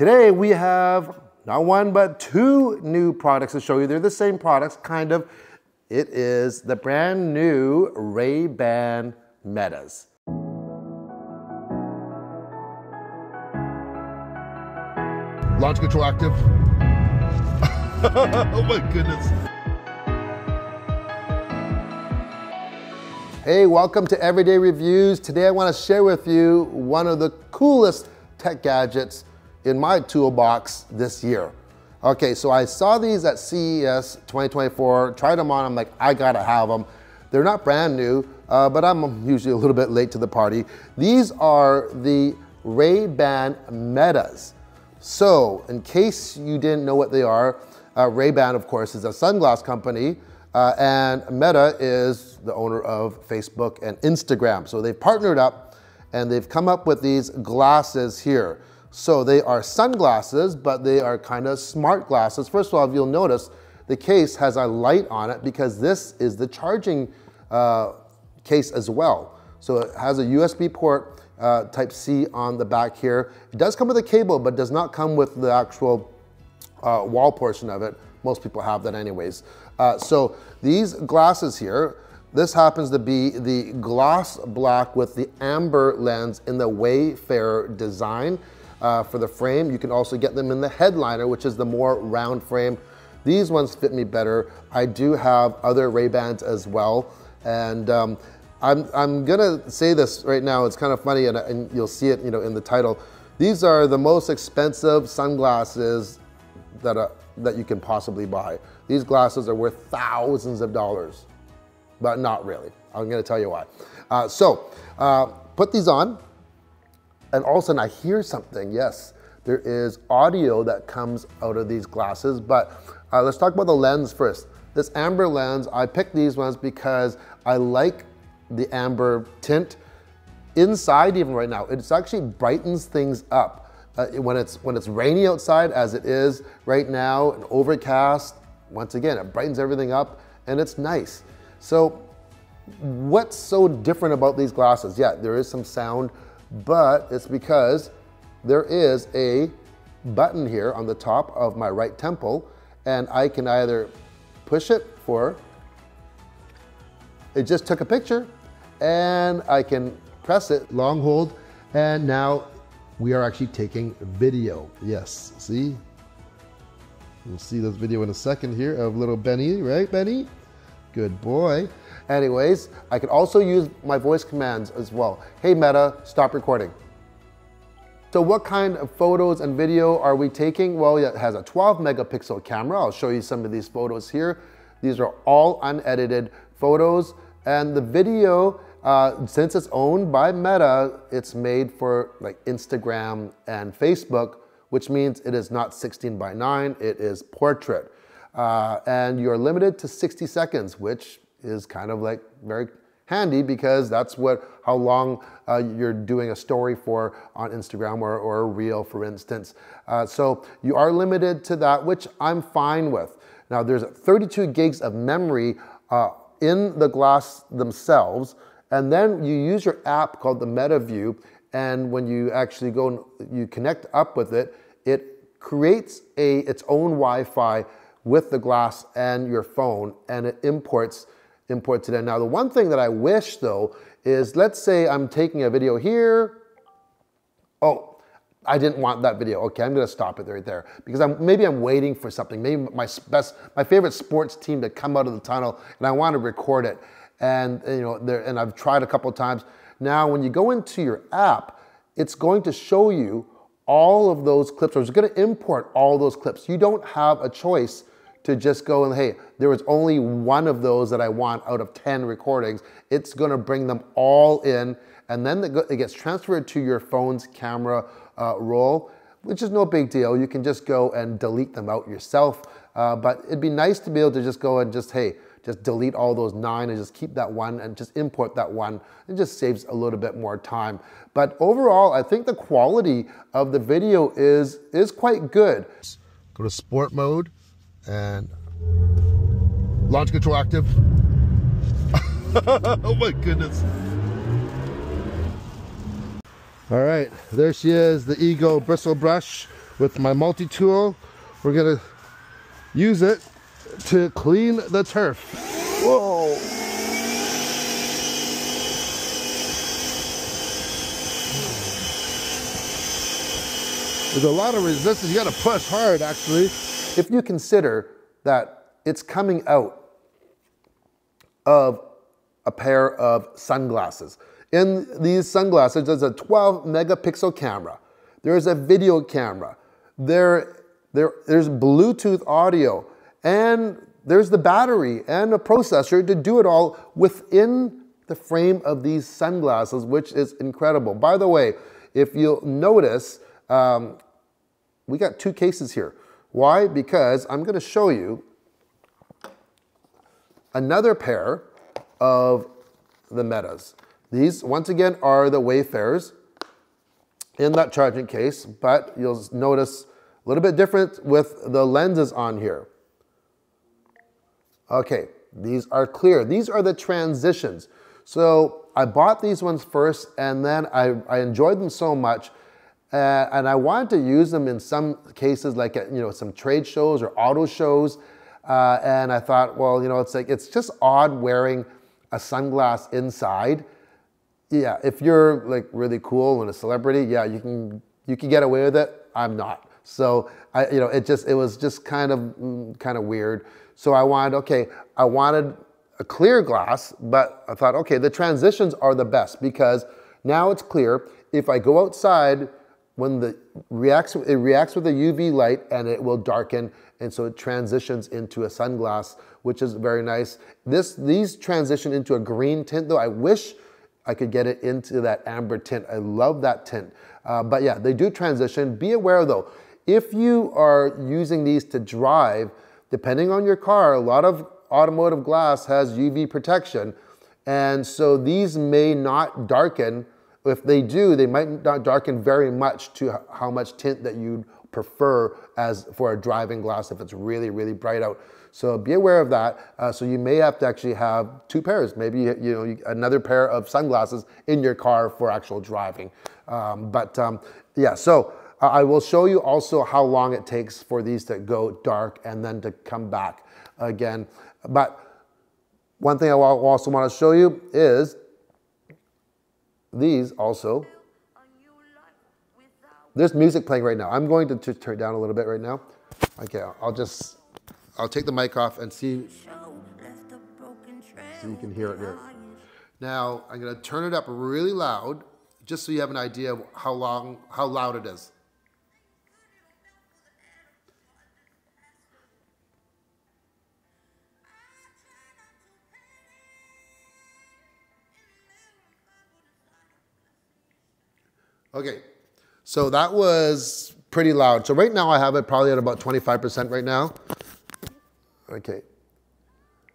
Today we have not one but two new products to show you. They're the same products, kind of. It is the brand new Ray-Ban Metas. Launch control active. oh my goodness. Hey, welcome to Everyday Reviews. Today I want to share with you one of the coolest tech gadgets in my toolbox this year. Okay, so I saw these at CES 2024, tried them on, I'm like, I gotta have them. They're not brand new, uh, but I'm usually a little bit late to the party. These are the Ray-Ban Metas. So, in case you didn't know what they are, uh, Ray-Ban, of course, is a sunglass company, uh, and Meta is the owner of Facebook and Instagram. So they've partnered up and they've come up with these glasses here. So they are sunglasses, but they are kind of smart glasses. First of all, if you'll notice, the case has a light on it because this is the charging uh, case as well. So it has a USB port uh, type C on the back here. It does come with a cable, but does not come with the actual uh, wall portion of it. Most people have that anyways. Uh, so these glasses here, this happens to be the gloss black with the amber lens in the Wayfarer design uh, for the frame. You can also get them in the headliner, which is the more round frame. These ones fit me better. I do have other Ray-Bans as well. And um, I'm, I'm gonna say this right now, it's kind of funny and, and you'll see it you know, in the title. These are the most expensive sunglasses that, are, that you can possibly buy. These glasses are worth thousands of dollars, but not really. I'm gonna tell you why. Uh, so, uh, put these on, and all of a sudden I hear something, yes. There is audio that comes out of these glasses, but uh, let's talk about the lens first. This amber lens, I picked these ones because I like the amber tint. Inside even right now, it actually brightens things up. Uh, when, it's, when it's rainy outside, as it is right now, and overcast, once again, it brightens everything up and it's nice. So what's so different about these glasses? Yeah, there is some sound, but it's because there is a button here on the top of my right temple and I can either push it for, it just took a picture and I can press it, long hold, and now we are actually taking video. Yes, see? We'll see this video in a second here of little Benny, right, Benny? Good boy. Anyways, I can also use my voice commands as well. Hey Meta, stop recording. So what kind of photos and video are we taking? Well, it has a 12 megapixel camera. I'll show you some of these photos here. These are all unedited photos. And the video uh, since it's owned by Meta, it's made for like Instagram and Facebook, which means it is not 16 by 9, it is portrait. Uh, and you're limited to 60 seconds, which is kind of like very handy because that's what how long uh, you're doing a story for on Instagram or, or a reel, for instance. Uh, so you are limited to that, which I'm fine with. Now there's 32 gigs of memory uh, in the glass themselves, and then you use your app called the MetaView, and when you actually go and you connect up with it, it creates a its own Wi-Fi with the glass and your phone, and it imports imports it in. Now, the one thing that I wish though is, let's say I'm taking a video here. Oh, I didn't want that video. Okay, I'm gonna stop it right there because I'm maybe I'm waiting for something. Maybe my best, my favorite sports team to come out of the tunnel, and I want to record it and you know, there, and I've tried a couple times. Now, when you go into your app, it's going to show you all of those clips, or it's going to import all those clips. You don't have a choice to just go and hey, there was only one of those that I want out of 10 recordings. It's to bring them all in, and then it gets transferred to your phone's camera uh, roll, which is no big deal. You can just go and delete them out yourself. Uh, but it'd be nice to be able to just go and just hey, just delete all those nine and just keep that one and just import that one. It just saves a little bit more time. But overall, I think the quality of the video is, is quite good. Go to sport mode and launch control active. oh my goodness. All right, there she is, the Ego bristle brush with my multi-tool. We're gonna use it to clean the turf. Whoa. There's a lot of resistance. You gotta push hard, actually. If you consider that it's coming out of a pair of sunglasses. In these sunglasses, there's a 12 megapixel camera. There's a video camera. There, there, there's Bluetooth audio. And there's the battery and a processor to do it all within the frame of these sunglasses, which is incredible. By the way, if you'll notice, um, we got two cases here. Why? Because I'm going to show you another pair of the Metas. These, once again, are the Wayfarers in that charging case, but you'll notice a little bit different with the lenses on here. Okay, these are clear. These are the transitions. So I bought these ones first and then I, I enjoyed them so much uh, and I wanted to use them in some cases, like at, you know, some trade shows or auto shows. Uh, and I thought, well, you know, it's like it's just odd wearing a sunglass inside. Yeah, if you're like really cool and a celebrity, yeah, you can you can get away with it. I'm not. So I, you know, it just it was just kind of mm, kind of weird. So I wanted, okay, I wanted a clear glass, but I thought, okay, the transitions are the best because now it's clear. If I go outside when the reacts, it reacts with the UV light and it will darken. And so it transitions into a sunglass, which is very nice. This, these transition into a green tint though. I wish I could get it into that amber tint. I love that tint. Uh, but yeah, they do transition. Be aware though, if you are using these to drive, depending on your car, a lot of automotive glass has UV protection. And so these may not darken if they do, they might not darken very much to how much tint that you'd prefer as for a driving glass if it's really, really bright out. So be aware of that. Uh, so you may have to actually have two pairs, maybe you know another pair of sunglasses in your car for actual driving. Um, but um, yeah, so uh, I will show you also how long it takes for these to go dark and then to come back again. But one thing I also want to show you is these also. There's music playing right now. I'm going to turn it down a little bit right now. Okay, I'll just, I'll take the mic off and see, so you can hear it here. Now, I'm gonna turn it up really loud, just so you have an idea of how long, how loud it is. Okay, so that was pretty loud. So right now I have it probably at about 25% right now. Okay,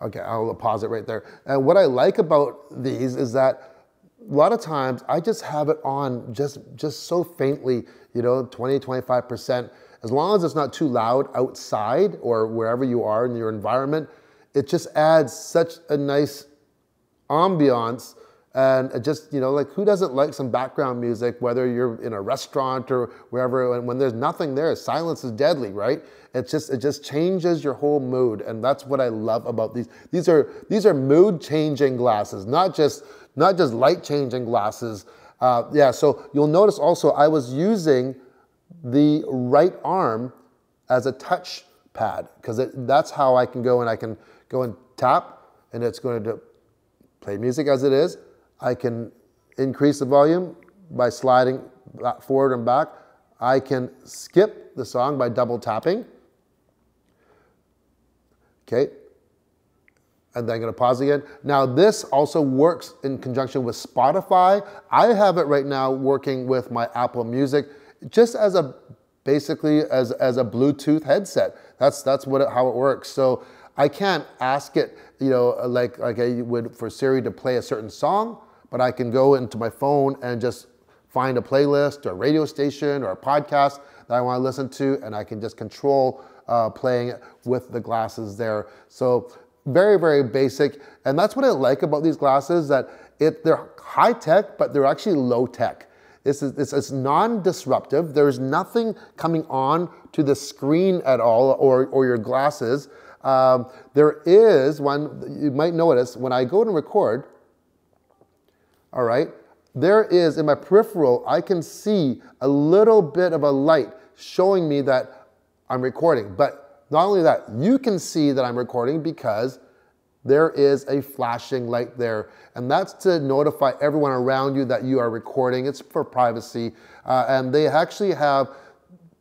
okay, I'll pause it right there. And what I like about these is that a lot of times I just have it on just, just so faintly, you know, 20, 25%. As long as it's not too loud outside or wherever you are in your environment, it just adds such a nice ambiance and just, you know, like who doesn't like some background music, whether you're in a restaurant or wherever, and when there's nothing there, silence is deadly, right? It just, it just changes your whole mood. And that's what I love about these. These are, these are mood changing glasses, not just, not just light changing glasses. Uh, yeah, so you'll notice also I was using the right arm as a touch pad because that's how I can go and I can go and tap and it's going to play music as it is I can increase the volume by sliding forward and back. I can skip the song by double tapping. Okay. And then I'm going to pause again. Now this also works in conjunction with Spotify. I have it right now working with my Apple Music just as a basically as, as a Bluetooth headset. That's, that's what it, how it works. So I can't ask it, you know, like, like I would for Siri to play a certain song but I can go into my phone and just find a playlist or a radio station or a podcast that I want to listen to, and I can just control uh, playing with the glasses there. So very, very basic. And that's what I like about these glasses, that it, they're high tech, but they're actually low tech. It's, it's, it's non-disruptive. There's nothing coming on to the screen at all or, or your glasses. Um, there is one, you might notice, when I go to record, all right, there is in my peripheral, I can see a little bit of a light showing me that I'm recording. But not only that, you can see that I'm recording because there is a flashing light there. And that's to notify everyone around you that you are recording. It's for privacy. Uh, and they actually have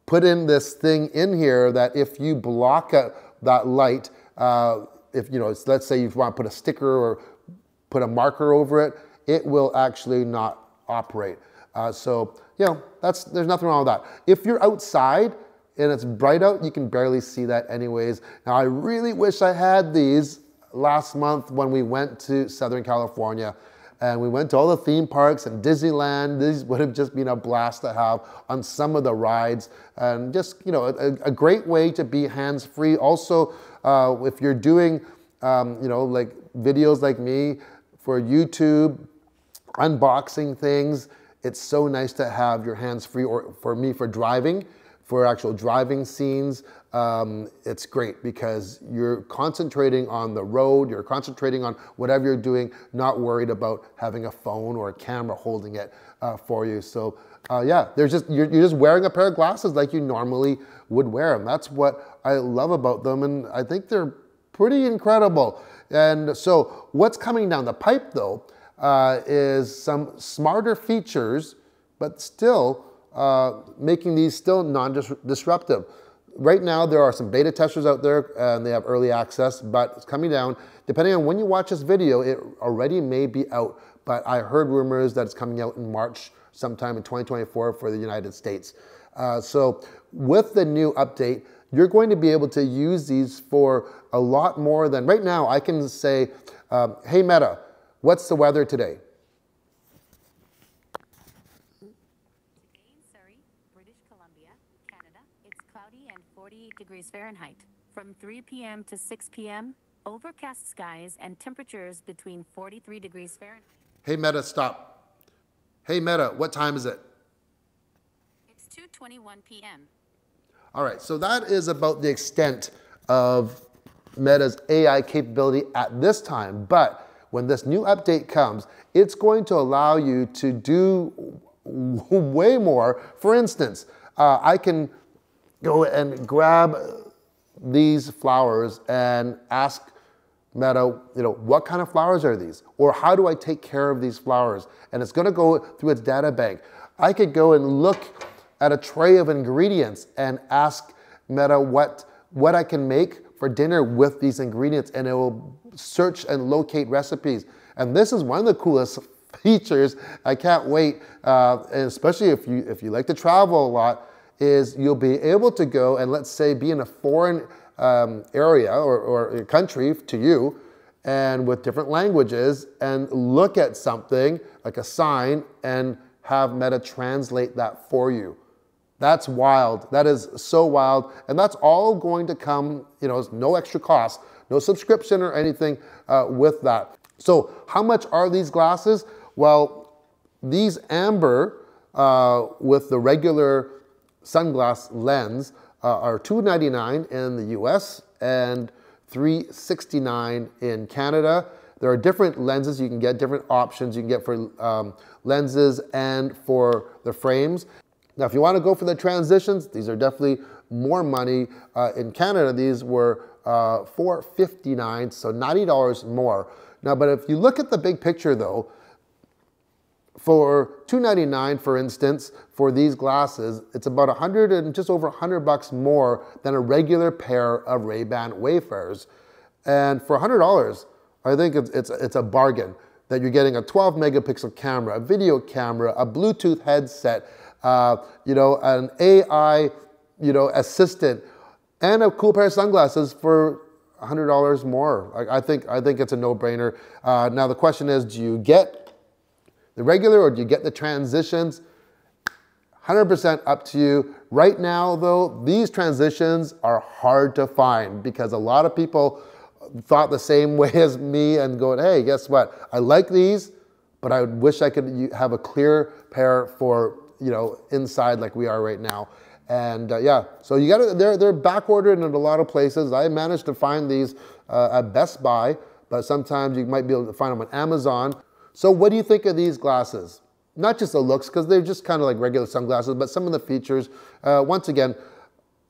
put in this thing in here that if you block a, that light, uh, if you know, let's say you want to put a sticker or put a marker over it, it will actually not operate. Uh, so, you know, that's, there's nothing wrong with that. If you're outside and it's bright out, you can barely see that anyways. Now, I really wish I had these last month when we went to Southern California and we went to all the theme parks and Disneyland. These would have just been a blast to have on some of the rides and just, you know, a, a great way to be hands-free. Also, uh, if you're doing, um, you know, like videos like me for YouTube, unboxing things. It's so nice to have your hands free, or for me, for driving, for actual driving scenes. Um, it's great because you're concentrating on the road, you're concentrating on whatever you're doing, not worried about having a phone or a camera holding it uh, for you. So uh, yeah, there's just you're, you're, just wearing a pair of glasses like you normally would wear them. That's what I love about them, and I think they're pretty incredible. And so what's coming down the pipe though uh, is some smarter features, but still uh, making these still non-disruptive. Right now, there are some beta testers out there and they have early access, but it's coming down. Depending on when you watch this video, it already may be out, but I heard rumors that it's coming out in March, sometime in 2024 for the United States. Uh, so with the new update, you're going to be able to use these for a lot more than, right now I can say, um, hey Meta, What's the weather today? Today in Surrey, British Columbia, Canada, it's cloudy and 48 degrees Fahrenheit. From 3 p.m. to 6 p.m., overcast skies and temperatures between 43 degrees Fahrenheit. Hey Meta, stop. Hey Meta, what time is it? It's 2:21 p.m. All right, so that is about the extent of Meta's AI capability at this time, but when this new update comes, it's going to allow you to do way more. For instance, uh, I can go and grab these flowers and ask Meta, you know, what kind of flowers are these? Or how do I take care of these flowers? And it's gonna go through its data bank. I could go and look at a tray of ingredients and ask Meta what, what I can make for dinner with these ingredients and it will search and locate recipes. And this is one of the coolest features. I can't wait, uh, especially if you, if you like to travel a lot, is you'll be able to go and let's say be in a foreign um, area or, or country to you and with different languages and look at something like a sign and have Meta translate that for you. That's wild. That is so wild. And that's all going to come, you know, no extra cost, no subscription or anything uh, with that. So how much are these glasses? Well, these amber uh, with the regular sunglass lens uh, are 299 in the US and 369 in Canada. There are different lenses you can get, different options you can get for um, lenses and for the frames. Now, if you want to go for the transitions, these are definitely more money. Uh, in Canada, these were uh, 459 so $90 more. Now, but if you look at the big picture though, for 299 for instance, for these glasses, it's about 100 and just over 100 bucks more than a regular pair of Ray-Ban Wayfarers. And for $100, I think it's, it's, it's a bargain that you're getting a 12 megapixel camera, a video camera, a Bluetooth headset, uh, you know, an AI, you know, assistant, and a cool pair of sunglasses for $100 more. I, I think, I think it's a no-brainer. Uh, now the question is, do you get the regular or do you get the transitions? 100% up to you. Right now though, these transitions are hard to find because a lot of people thought the same way as me and going, hey, guess what? I like these, but I wish I could have a clear pair for, you know, inside like we are right now. And uh, yeah, so you got to, they're, they're back ordered in a lot of places. I managed to find these uh, at Best Buy, but sometimes you might be able to find them on Amazon. So what do you think of these glasses? Not just the looks, because they're just kind of like regular sunglasses, but some of the features. Uh, once again,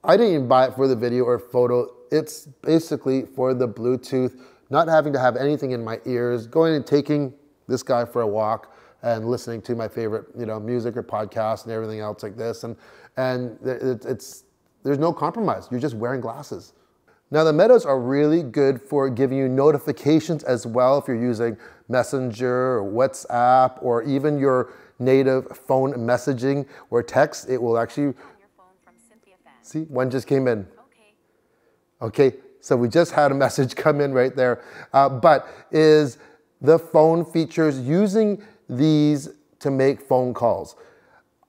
I didn't even buy it for the video or photo. It's basically for the Bluetooth, not having to have anything in my ears, going and taking this guy for a walk and listening to my favorite, you know, music or podcast and everything else like this. And, and it, it's, there's no compromise. You're just wearing glasses. Now the metas are really good for giving you notifications as well if you're using Messenger or WhatsApp or even your native phone messaging or text. It will actually, see, one just came in. Okay. okay, so we just had a message come in right there. Uh, but is the phone features using these to make phone calls.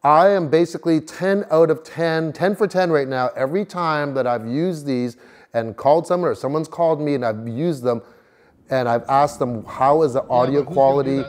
I am basically 10 out of 10, 10 for 10 right now. Every time that I've used these and called someone or someone's called me and I've used them and I've asked them how is the audio yeah, quality.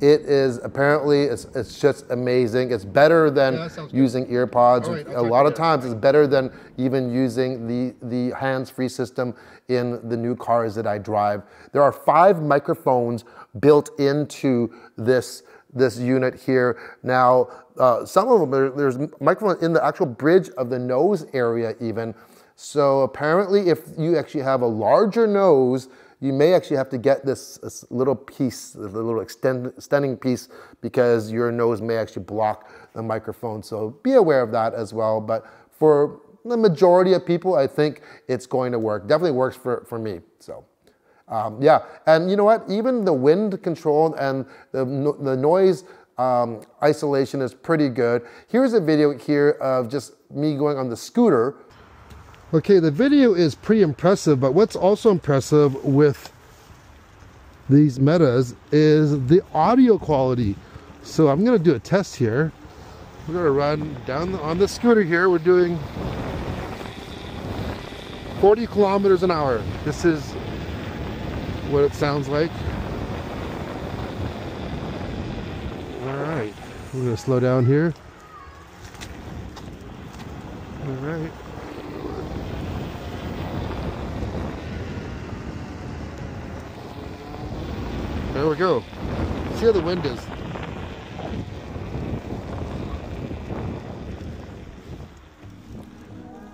It is apparently it's, it's just amazing. It's better than yeah, using earpods. Right, a lot of times it's better than even using the the hands-free system in the new cars that I drive. There are five microphones built into this this unit here. Now, uh, some of them, there, there's microphones in the actual bridge of the nose area even. So apparently if you actually have a larger nose, you may actually have to get this, this little piece, this little extend, extending piece, because your nose may actually block the microphone. So be aware of that as well. But for the majority of people, I think it's going to work. Definitely works for, for me. So. Um, yeah, and you know what? Even the wind control and the, the noise um, isolation is pretty good. Here's a video here of just me going on the scooter Okay, the video is pretty impressive, but what's also impressive with these metas is the audio quality. So I'm gonna do a test here. We're gonna run down the, on the scooter here. We're doing 40 kilometers an hour. This is what it sounds like. All right, we're gonna slow down here. All right. There we go. See how the wind is.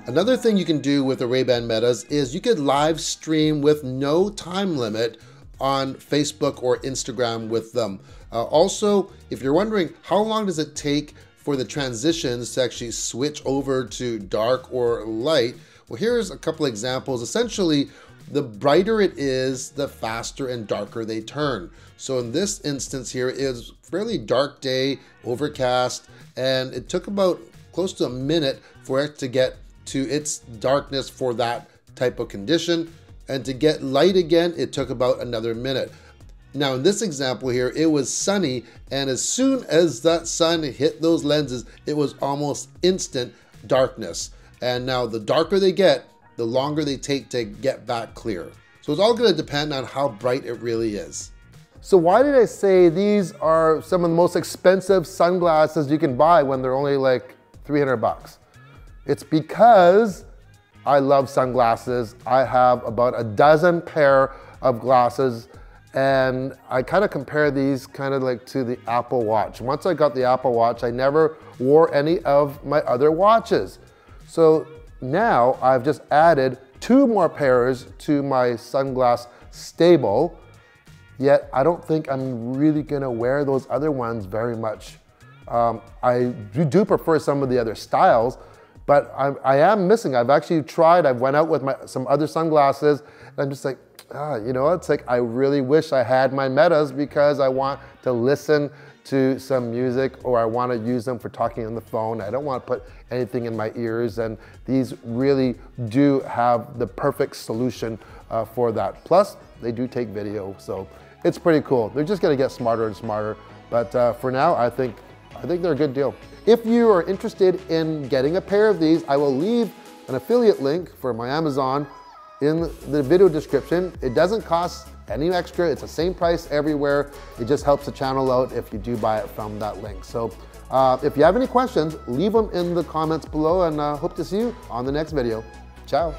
Another thing you can do with the Ray-Ban Metas is you could live stream with no time limit on Facebook or Instagram with them. Uh, also, if you're wondering how long does it take for the transitions to actually switch over to dark or light, well, here's a couple examples. Essentially, the brighter it is, the faster and darker they turn. So in this instance here is fairly dark day, overcast, and it took about close to a minute for it to get to its darkness for that type of condition. And to get light again, it took about another minute. Now in this example here, it was sunny, and as soon as that sun hit those lenses, it was almost instant darkness. And now the darker they get, the longer they take to get back clear. So it's all gonna depend on how bright it really is. So why did I say these are some of the most expensive sunglasses you can buy when they're only like 300 bucks? It's because I love sunglasses. I have about a dozen pair of glasses and I kind of compare these kind of like to the Apple Watch. Once I got the Apple Watch, I never wore any of my other watches. So now I've just added two more pairs to my sunglass stable, yet I don't think I'm really gonna wear those other ones very much. Um, I do prefer some of the other styles, but I, I, am missing. I've actually tried, I've went out with my, some other sunglasses, and I'm just like, ah, you know, it's like I really wish I had my metas because I want to listen to some music or I want to use them for talking on the phone. I don't want to put anything in my ears and these really do have the perfect solution uh, for that. Plus, they do take video, so it's pretty cool. They're just going to get smarter and smarter, but uh, for now, I think, I think they're a good deal. If you are interested in getting a pair of these, I will leave an affiliate link for my Amazon in the video description. It doesn't cost any extra. It's the same price everywhere. It just helps the channel out if you do buy it from that link. So uh, if you have any questions, leave them in the comments below and uh, hope to see you on the next video. Ciao.